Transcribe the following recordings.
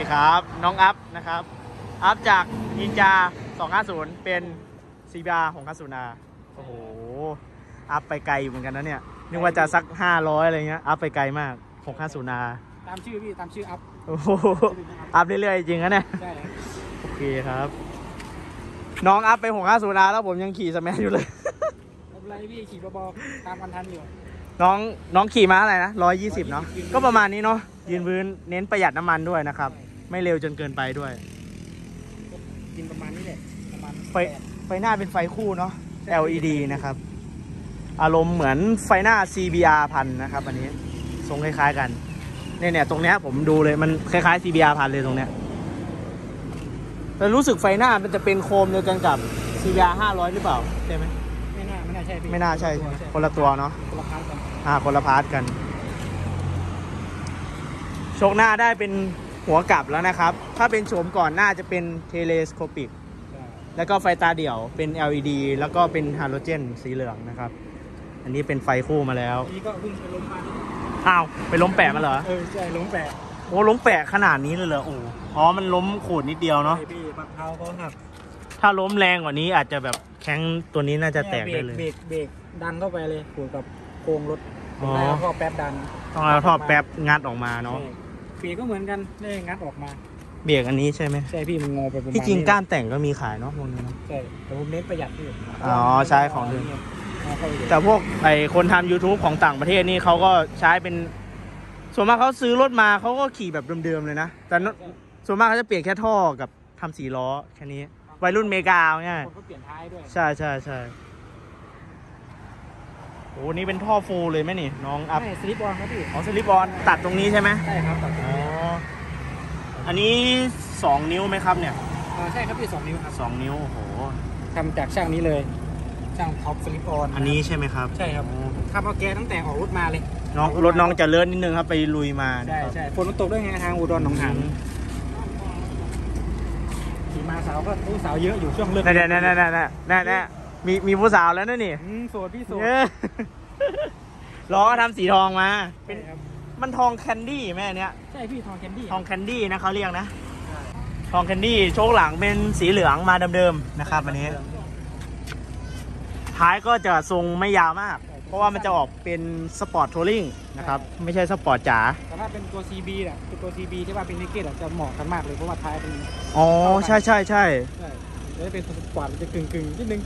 ดีครับ น้องอัพนะครับ up จากนินจา 250 เป็น CBR ของคาสุนาโอ้โห up ไปไกลอยู่เหมือนกันนะเนี่ย นึกว่าจะสัก 500 อะไรเงี้ย up ไปไกลมากของคาสุนาตามชื่อพี่ตามชื่ออัพโอ้โห up เรื่อยๆ จริงนะเนี่ยใช่ครับโอเคครับ น้องอัพไปของคาสุนาแล้วผมยังขี่สแมนอยู่เลยไม่เป็นไรพี่ขี่เบาๆตามกันทันอยู่ น้องน้องขี่ม้าอะไรนะร้อยยี่สิบเนาะก็ประมาณนี้เนาะยืนพื้นเน้นประหยัดน้ำมันด้วยนะครับ ไม่เร็วจนเกินไปด้วย กินประมาณนี้แหละประมาณไฟไฟหน้าเป็นไฟคู่เนาะ LED นะครับ อารมณ์เหมือนไฟหน้า CBR พันนะครับ อันนี้ทรงคล้ายๆกันเนี่ยเนี่ยตรงเนี้ยผมดูเลยมันคล้ายๆ CBR พันเลยตรงเนี้ยแต่รู้สึกไฟหน้ามันจะเป็นโคมเดียวกันกับ CBR 500 หรือเปล่า ใช่ไหมไม่น่าไม่น่าใช่พี่ไม่น่าใช่ใช่ไหมคนละตัวเนาะคนละ part กันอ่าคนละ part กันโช้คหน้าได้เป็น หัวกลับแล้วนะครับ ถ้าเป็นโฉมก่อนหน้าจะเป็น telescopic แล้วก็ไฟตาเดี่ยวเป็น LED แล้วก็เป็นฮาโลเจนสีเหลืองนะครับ อันนี้เป็นไฟคู่มาแล้วนี่ก็เพิ่งไปล้มมาอ้าวไปล้มแปะมาเหรอเออใช่ล้มแปะโอ้ล้มแปะขนาดนี้เลยเหรอโอ้อ๋อมันล้มขูดนิดเดียวเนาะใช่พี่ปักเท้าเขาหักถ้าล้มแรงกว่านี้อาจจะแบบแข้งตัวนี้น่าจะแตกได้เลยเบรกเบรกดันเข้าไปเลยขูดกับโครงรถอ๋อแล้วก็แป๊บดันต้องเอาท่อแป๊บงัดออกมาเนาะใช่ เบรกก็เหมือนกันได้งัดออกมา เบรกอันนี้ใช่ไหมใช่พี่มันงอไปประมาณที่จริงนี้ก้านแต่งก็มีขายเนาะพวกนี้เนาะใช่แต่ผมเน้นประหยัดพี่อ๋อใช่ของเดิมเอาเข้าไปเลยแต่พวกไอคนทำ YouTube ของต่างประเทศนี่เขาก็ใช้เป็น ส่วนมากเขาซื้อรถมาเขาก็ขี่แบบเดิมๆเลยนะ แต่นส่วนมากเขาจะเปลี่ยนแค่ท่อกับทำสีล้อแค่นี้วัยรุ่นเมกาเอาง่ายคนก็เปลี่ยนท้ายด้วย ใช่ใช่ใช่ โอ้นี่เป็นท่อฟูลเลยไหมนี่ น้องอัพไม่สลิปบอลครับพี่ อ๋อสลิปออนตัดตรงนี้ใช่ไหมใช่ครับตัดอ๋ออันนี้สองนิ้วไหมครับเนี่ยอ่าใช่ครับพี่สองนิ้วครับสองนิ้วโอ้โหทำจากช่างนี้เลย ช่างท็อปสลิปออนอันนี้ใช่ไหมครับใช่ครับอ๋อทำเอาแกตั้งแต่ออกรถมาเลย น้องรถน้องจะเลื่อนนิดนึงครับไปลุยมานะใช่ครับใช่ฝนมันตกด้วยไงทางอุดรหนองหานขี่มาสาวก็ผู้สาวเยอะอยู่ช่วงเลิกนั่นนั่นนั่นนั่นนั่นนั่น มีมีผู้สาวแล้วนะนี่อืมโสดพี่โสด เออล้อก็ทำสีทองมา เป็นครับ มันทองแคนดี้แม่เนี้ย ใช่พี่ทองแคนดี้ทองแคนดี้นะเขาเรียกนะ ทองแคนดี้โชคหลังเป็นสีเหลืองมาเดิมๆนะครับอันนี้ ท้ายก็จะทรงไม่ยาวมาก เพราะว่ามันจะออกเป็น sport touring นะครับ ไม่ใช่สปอร์ตจ๋า แต่ถ้าเป็นตัว CB เนี่ยเป็นตัว CB ที่ว่าเป็น naked จะเหมาะกันมากเลยเพราะว่าท้ายเป็นอ๋อ ใช่ใช่ใช่ ใช่แล้วจะเป็นสปอร์ตมันจะกึ่งกึ่งๆนิดนึง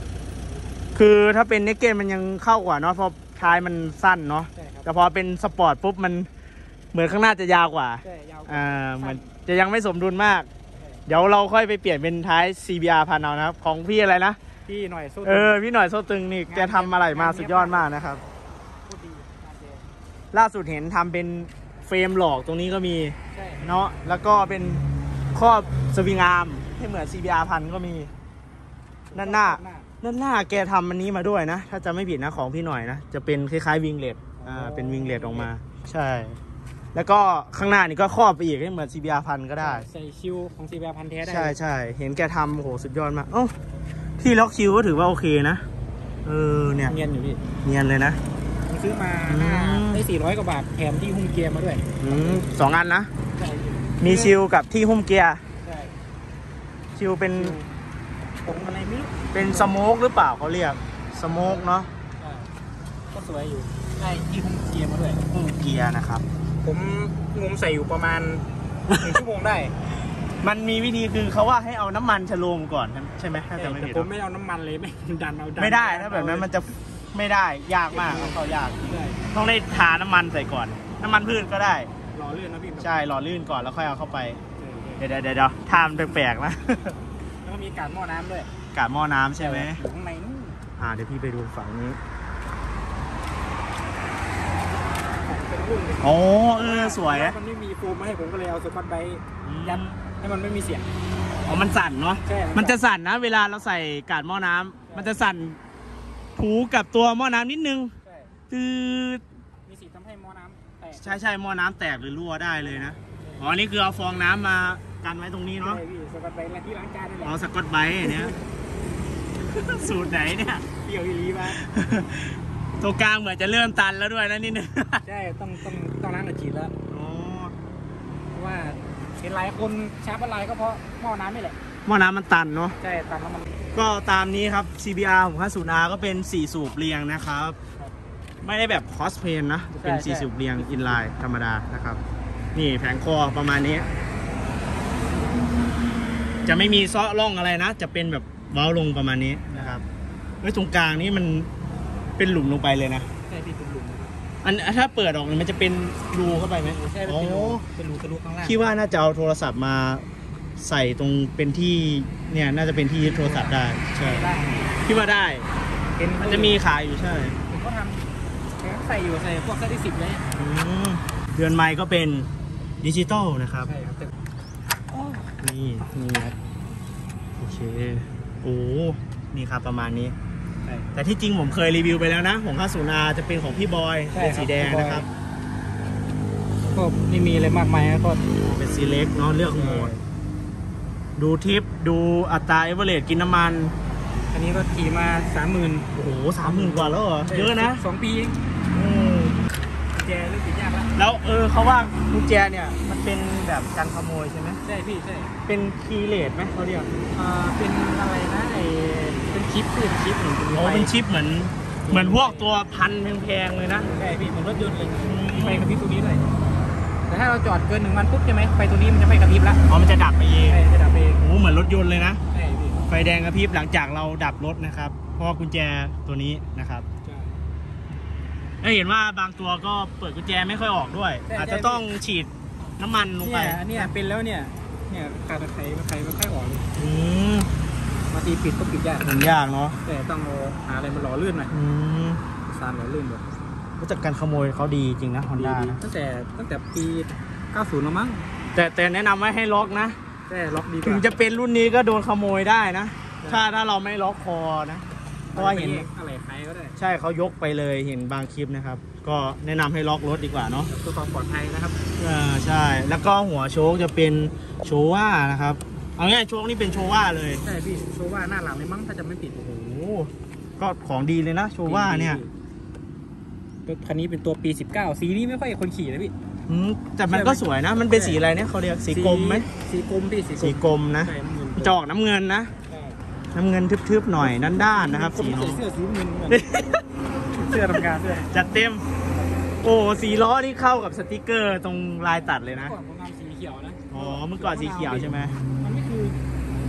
คือถ้าเป็น naked มันยังเข้ากว่าเนาะเพราะท้ายมันสั้นเนาะใช่ครับ แต่พอเป็นสปอร์ตปุ๊บมันเหมือนข้างหน้าจะยาวกว่าใช่ยาวกว่า อ่าเหมือนจะยังไม่สมดุลมาก เดี๋ยวเราค่อยไปเปลี่ยนเป็นท้าย CBR พันเอานะครับ ของพี่อะไรนะ พี่หน่อยสู้เออ พี่หน่อยโซตึงนี่แกทำอะไรมาสุดยอดมากนะครับ พูดดีงานเดียวล่าสุดเห็นทำเป็นเฟรมหลอกตรงนี้ก็มีใช่เนาะแล้วก็เป็นครอบสวิงอาร์มให้เหมือน CBR พันก็มีด้านหน้า ด้านหน้าแกทำอันนี้มาด้วยนะ ถ้าจะไม่ผิดนะของพี่หน่อยนะ จะเป็นคล้ายๆวิงเลดอ่าเป็นวิงเลดออกมา ใช่ แล้วก็ข้างหน้านี่ก็ครอบไปอีกให้เหมือน CBR พันก็ได้ ใส่ชิวของซีแบพันธุ์แท้ได้ใช่ใช่เห็นแกทำโอ้โหสุดยอดมากเอ้าที่ล็อกคิวก็ถือว่าโอเคนะเออเนี่ยเงียนอยู่พี่เนียนเลยนะ ผมซื้อมาอืมหน้าได้ 400 กว่าบาทแถมที่หุ้มเกียร์มาด้วยอืมสองอันนะ ใช่พี่มีชิลกับที่หุ้มเกียร์ใช่ชิลเป็น ผมอะไรไม่รู้เป็นสโมกหรือเปล่าเขาเรียกสโมกเนาะใช่ก็สวยอยู่ได้ที่หุ้มเกียร์มาด้วยหุ้มเกียร์นะครับ ผมงมใส่อยู่ประมาณหนึ่งชั่วโมงได้ มันมีวิธีคือเขาว่าให้เอาน้ำมันชะโลมก่อนใช่ไหมถ้าจะไม่แต่ผิดผมไม่เอาน้ำมันเลยไม่ดันเอาดันไม่ได้ถ้าแบบนั้นมันจะไม่ได้ยากมากเอาเข้ายากใช่ต้องได้ทาน้ำมันใส่ก่อน น้ำมันพืชก็ได้รอเลื่อนนะพี่ใช่หล่อลื่นก่อนแล้วค่อยเอาเข้าไปใช่เดี๋ยวเดี๋ยวเดี๋ยวทามนแปลกๆนะแล้วก็ มีการหม้อน้ำด้วยกาดหม้อน้ำใช่ไหม อยู่ข้างในนู่นอ่าเดี๋ยวพี่ไปดูฝั่งนี้ เป็นรุ่นเลยโอ้เออสวยมันไม่มีโฟมมาให้ผมก็เลยเอาสกอตไบรท์ยันให้มันไม่มีเสียง อ๋อมันสั่นเนาะ ใช่มันจะสั่นนะ เวลาเราใส่กาดหม้อน้ำ มันจะสั่นถูกับตัวหม้อน้ำนิดนึงใช่คือมีสิทธิ์ทำให้หม้อน้ำแตกใช่ใช่หม้อน้ำแตกหรือรั่วได้เลยนะ อ๋อ นี่คือเอาฟองน้ำมา กันไว้ตรงนี้เนาะใช่พี่สกอตไบรท์และที่ล้างจานนี่แหละอ๋อสกอตไบรท์อันเนี้ยสูตรไหนเนี่ยเกี่ยวอีหลีมาตัวกลางเหมือนจะเริ่มตันแล้วด้วยนะนิดนึงใช่ต้องต้องต้องล้างกับฉีดแล้วอ๋อเพราะว่าแกห็นหลายคนชาร์จอะไรก็เพราะหม้อน้ำนี่แหละหม้อน้ำมันตันเนาะใช่ตันแล้วมันก็ตามนี้ครับ CBR ของค่าสูน R ก็เป็น 4 สูบเรียงนะครับ ไม่ได้แบบคอสเพนนะจะเป็น 4 สูบเรียงอินไลน์ธรรมดานะครับ นี่แผงคอประมาณนี้ จะไม่มีซ้อร่องอะไรนะ จะเป็นแบบเว้าลงประมาณนี้นะครับแล้วตรงกลางนี้มันเป็นหลุมลงไปเลยนะใช่พี่เป็นหลุมอันถ้าเปิดออกมันจะเป็นรูเข้าไปไหมใช่เป็นอ๋อรูเป็นรูทะลุข้างล่างคิดว่าน่าจะเอาโทรศัพท์มาใส่ตรงเป็นที่เนี่ยน่าจะเป็นที่ยึดโทรศัพท์ได้ใช่ได้คิดว่าได้เห็นมันจะมีขายอยู่ใช่ผมก็ทำผมก็ใส่อยู่ใส่พวกเซตที่สิบเลยอืมเดือนไม้ก็เป็นดิจิตอลนะครับใช่ครับแต่ นี่นี่ครับโอเคโอ้นี่ครับประมาณนี้ใช่แต่ที่จริงผมเคยรีวิวไปแล้วนะของค่าสูนาจะเป็นของพี่บอยใช่เป็นครับสีแดงพี่บอยนะครับก็ไม่มีอะไรมากมายนะก็เป็นสีเล็กเนาะเลือกโหมดดูทิปดูอัตราเอเวอเรกินน้ำมัน อันนี้ก็ขี่มาสามหมื่นโอ้โหสามหมื่นกว่าแล้วเหรอ เยอะนะสองปีเองอืม แจเริ่มติดยากแล้วแล้วเออเขาว่ากุญแจเนี่ยมันเป็นแบบกันขโมยใช่ไหมใช่พี่ใช่เป็นคีย์เลสไหมเขาเรียกอ่าเป็นอะไรนะไอเป็นชิปพี่เป็นชิปเหมือนเป็นโอ้ไฟเป็นชิปเหมือนเหมือนพวกตัวพันแพงๆเลยนะใช่พี่เหมือนรถยนต์เลยมีไฟกระพริบตรงนี้เลยแต่ถ้าเราจอดเกินหนึ่งวันปุ๊บใช่ไหมไฟตัวนี้มันจะไม่กระพริบละอ๋อมันจะดับไปเองใช่จะดับเองโอ้เหมือนรถยนต์เลยนะใช่พี่ไฟแดงกระพริบหลังจากเราดับรถนะครับ เพราะว่ากุญแจตัวนี้นะครับใช่ แล้วเห็นว่าบางตัวก็เปิดกุญแจไม่ค่อยออกด้วย ใช่ อาจจะต้องฉีดน้ำมันลงไปเนี่ยอันเนี้ยเป็นแล้วเนี่ย เนี่ยการตะไคร้ตะไคร้ไม่ค่อยออกเลยอืมบางทีปิดก็ปิดยาก มันยากเนาะแต่ต้องเอาหาอะไรมาหล่อลื่นหน่อยอืมสารหล่อลื่นแบบรู้จักการขโมยเขาดีจริงนะฮอนด้าดีๆตั้งแต่ตั้งแต่ปี 90 แล้วมั้ง แต่แต่แนะนำไว้ให้ล็อกนะ แต่ล็อกดีกถึงว่าจะเป็นรุ่นนี้ก็โดนขโมยได้นะใช่ถ้าถ้าเราไม่ล็อกคอนะ เพราะว่าเห็นอะไรใครก็ได้ใช่เขายกไปเลยเห็นบางคลิปนะครับ ก็แนะนำให้ล็อกรถดีกว่าเนาะเพื่อความปลอดภัยนะครับเออใช่แล้วก็หัวโชคจะเป็นโชว่านะครับเอาง่ายๆโชคนี่เป็นโชว่าเลยใช่พี่โชว่าหน้าหลังเลยมั้งถ้าจะไม่ผิดโอ้โหก็ของดีเลยนะโชว่าเนี่ยรถคันนี้เป็นตัวปี 19 สีนี้ไม่ค่อยคนขี่นะพี่อืมแต่มันก็สวยนะ มันเป็นสีอะไรเนี่ยเขาเรียกสีกรมไหมสีกรมพี่สีสีกรมนะใช่น้ำเงินจอกน้ำเงินนะใช่ น้ำเงินทึบๆหน่อยด้านๆนะครับคนสีที่น้อใส่งเสื้อสีน้ำเงินเหมือนเสื้อทำงานเสื้อจัดเต็ม โอ้สีล้อนี่เข้ากับสติกเกอร์ตรงลายตัดเลยนะ ก่อนผมทำสีเขียวนะอ๋อเมื่อก่อนสีเขียวใช่ไหมมันไม่คือ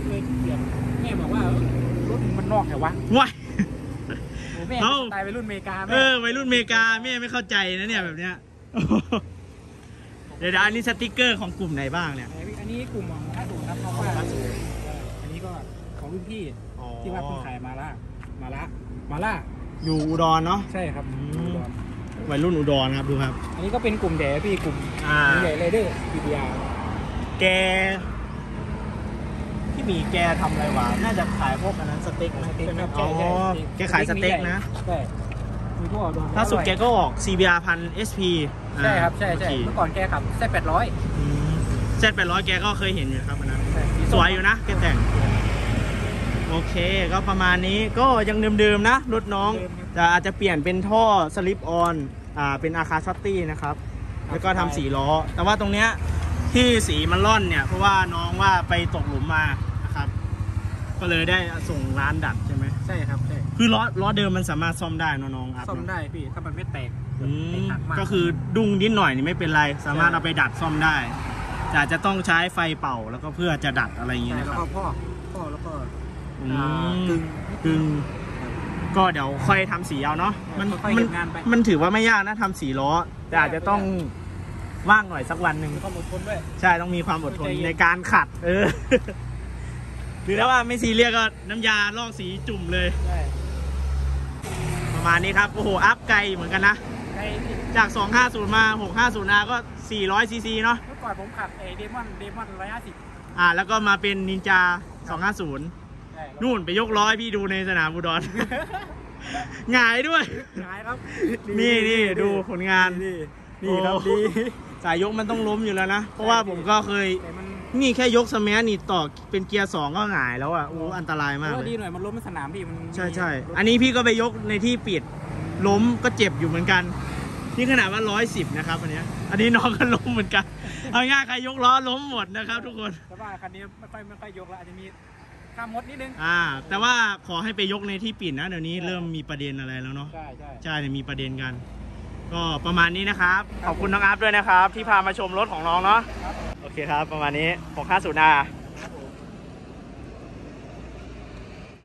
เลยเขียวแม่บอกว่าเออรถมันนอกแต่วะว้าย โอ้แม่เอ้าตายไปรุ่นอเมริกาเอแม่อวัยรุ่นอเมริกาแม่ไม่เข้าใจนะเนี่ยแบบเนี้ยเดี๋ยวๆอันนี้สติกเกอร์ของกลุ่มไหนบ้างเนี่ย อันนี้กลุ่มของท่าสูงครับเพราะว่าอันนี้ก็ ของรุ่นพี่ที่ว่าเพิ่งขายมาล่ามาละมาล่าอยู่อุดรเนาะ ใช่ครับอืมวัยรุ่นอุดรครับดูครับ อันนี้ก็เป็นกลุ่มใหญ่พี่กลุ่มอ่า ใหญ่เลยเด้อ PBR แก ที่หมีแกทำอะไรวะน่าจะขายพวกอันนั้นสเต็กนะสเต็กครับอ๋อใช่ใช่แกขายสเต็กนะ ใช่มีพวกโดนล่าสุดแกก็ออก CBR พัน SP ใช่ครับใช่ใช่เมื่อก่อนแกขับแค่แปดร้อยเซตแปดร้อยแกก็เคยเห็นอยู่ครับอันนั้น สวยอยู่นะแกแต่ง โอเคก็ประมาณนี้ก็ยังเดิมๆนะ รถน้องแต่อาจจะเปลี่ยนเป็นท่อสลิปออนอ่าเป็นอาคาช็อตตี้นะครับ แล้วก็ทำสีล้อ แต่ว่าตรงเนี้ยที่สีมันร่อนเนี่ย เพราะว่าน้องว่าไปตกหลุมมานะครับ ก็เลยได้ส่งร้านดัดใช่ไหมใช่ครับใช่คือล้อล้อเดิมมันสามารถซ่อมได้เนอะน้องอัพซ่อมเนอะได้พี่ถ้ามันไม่แตกอืไม่มหักมาก ก็คือดุ้งนิดหน่อยนี่ไม่เป็นไร สามารถใช่ เอาไปดัดซ่อมได้แต่อาจจะต้องใช้ไฟเป่าแล้วก็เพื่อจะดัดอะไรอย่างงี้ใช่นะแล้ควรับ ก็พ่อพ่อแล้วก็ อือ่ามกึ่งกึ่งก็เดี๋ยวค่อยทำสีเอาเนาะมันค่อยๆมัเก็บงานไป มันถือว่าไม่ยากนะทำสีล้อ แต่อาจจะต้องว่างหน่อยสักวันหนึ่งมีความอดทนด้วย ใช่ต้องมีความอดทนใจเย็น ในการขัด เออ หรือถ้าว่าไม่ซีเรียสก็น้ำยาลอกสีจุ่มเลย ใช่ประมาณนี้ครับโอ้โห up ไกลเหมือนกันนะใช่พี่จาก 250 มา 650นาก็ 400 ซีซีเนาะเมื่อก่อนผมขับเอ Demon Demon ร้อยห้าสิบอ่า แล้วก็มาเป็นนินจา 250 นู่นไปยกร้อยพี่ดูในสนามอุดร หงายด้วย หงายครับนี่นี่ดูผลงาน นี่นี่ครับโอ้ดีสายยกมันต้องล้มอยู่แล้วนะ เพราะว่าผมก็เคย แต่มันนี่แค่ยกสแมันี่ต่อเป็นเกียร์สองก็หงายแล้วอะโอ้อันตรายมากก็เลดียหน่อยมันล้มในสนามพี่มันใช่ใช่รถอันนี้พี่ก็ไปยกในที่ปิด ล้มก็เจ็บอยู่เหมือนกัน นี่ขนาดว่าร้อยสิบนะครับอันเนี้ยอันนี้น้องก็ล้มเหมือนกัน เอาง่ายๆใครยกล้อล้มหมดนะครับ ทุกคน แต่ว่าคันนี้ไม่ค่อยไม่ค่อยยกแล้วอาจจะมี ข้ามมดนิดนึง อ่า แต่ว่าขอให้ไปยกในที่ปิดนะ เดี๋ยวนี้เริ่มมีประเด็นอะไรแล้วเนาะ ใช่ใช่ ใช่เนี่ยมีประเด็นกัน ก็ประมาณนี้นะครับ ขอบคุณน้องอัพด้วยนะครับ ที่พามาชมรถของน้องเนาะโอเคครับ ประมาณนี้650นา